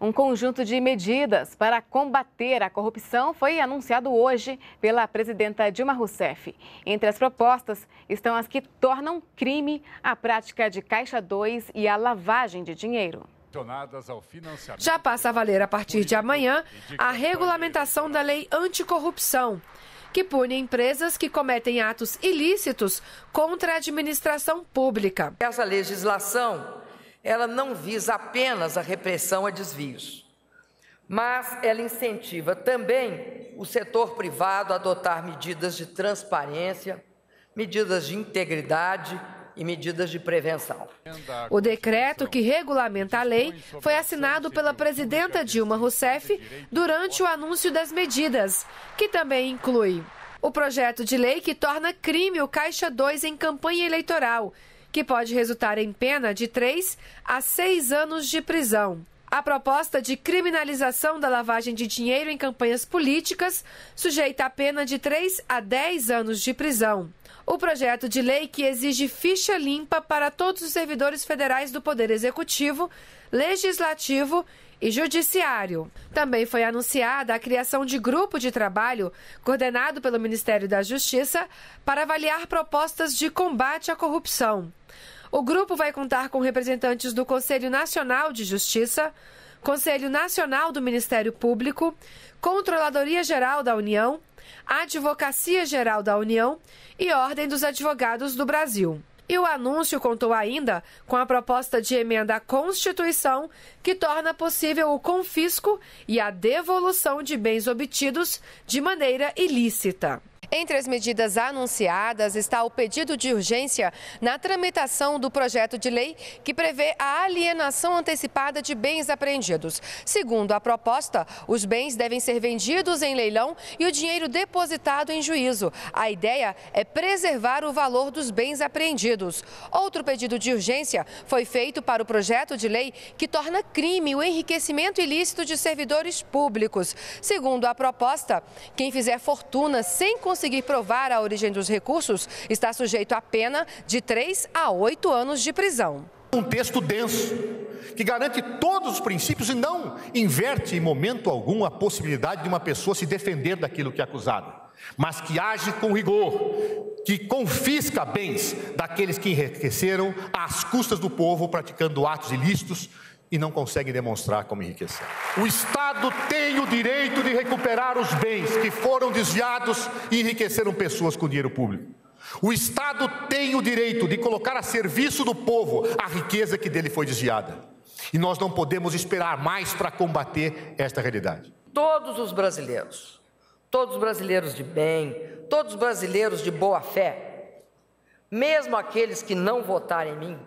Um conjunto de medidas para combater a corrupção foi anunciado hoje pela presidenta Dilma Rousseff. Entre as propostas estão as que tornam crime a prática de caixa 2 e a lavagem de dinheiro. Já passa a valer a partir de amanhã a regulamentação da lei anticorrupção, que pune empresas que cometem atos ilícitos contra a administração pública. Essa legislação ela não visa apenas a repressão a desvios, mas ela incentiva também o setor privado a adotar medidas de transparência, medidas de integridade e medidas de prevenção. O decreto que regulamenta a lei foi assinado pela presidenta Dilma Rousseff durante o anúncio das medidas, que também inclui o projeto de lei que torna crime o Caixa 2 em campanha eleitoral que pode resultar em pena de 3 a 6 anos de prisão. A proposta de criminalização da lavagem de dinheiro em campanhas políticas sujeita a pena de 3 a 10 anos de prisão. O projeto de lei que exige ficha limpa para todos os servidores federais do Poder Executivo, Legislativo e Judiciário. Também foi anunciada a criação de grupo de trabalho coordenado pelo Ministério da Justiça para avaliar propostas de combate à corrupção. O grupo vai contar com representantes do Conselho Nacional de Justiça, Conselho Nacional do Ministério Público, Controladoria Geral da União, Advocacia Geral da União e Ordem dos Advogados do Brasil. E o anúncio contou ainda com a proposta de emenda à Constituição que torna possível o confisco e a devolução de bens obtidos de maneira ilícita. Entre as medidas anunciadas está o pedido de urgência na tramitação do projeto de lei que prevê a alienação antecipada de bens apreendidos. Segundo a proposta, os bens devem ser vendidos em leilão e o dinheiro depositado em juízo. A ideia é preservar o valor dos bens apreendidos. Outro pedido de urgência foi feito para o projeto de lei que torna crime o enriquecimento ilícito de servidores públicos. Segundo a proposta, quem fizer fortuna sem conseguir conseguir provar a origem dos recursos, está sujeito a pena de 3 a 8 anos de prisão. Um texto denso, que garante todos os princípios e não inverte em momento algum a possibilidade de uma pessoa se defender daquilo que é acusado, mas que age com rigor, que confisca bens daqueles que enriqueceram às custas do povo praticando atos ilícitos e não conseguem demonstrar como enriquecer. O Estado tem o direito de recuperar os bens que foram desviados e enriqueceram pessoas com dinheiro público. O Estado tem o direito de colocar a serviço do povo a riqueza que dele foi desviada. E nós não podemos esperar mais para combater esta realidade. Todos os brasileiros, todos os brasileiros de bem, todos os brasileiros de boa fé, mesmo aqueles que não votarem em mim,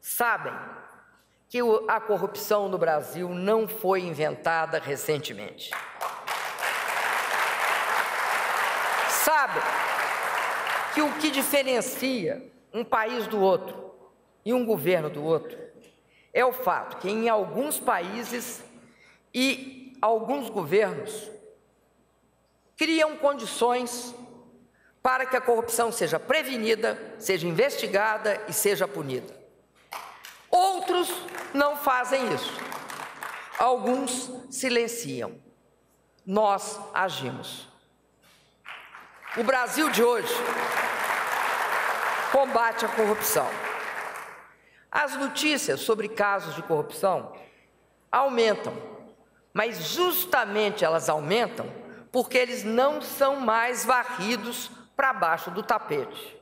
sabem que a corrupção no Brasil não foi inventada recentemente. Sabe que o que diferencia um país do outro e um governo do outro é o fato que em alguns países e alguns governos criam condições para que a corrupção seja prevenida, seja investigada e seja punida. Outros não fazem isso. Alguns silenciam. Nós agimos. O Brasil de hoje combate a corrupção. As notícias sobre casos de corrupção aumentam, mas justamente elas aumentam porque eles não são mais varridos para baixo do tapete.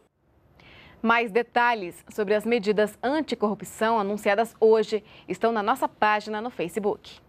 Mais detalhes sobre as medidas anticorrupção anunciadas hoje estão na nossa página no Facebook.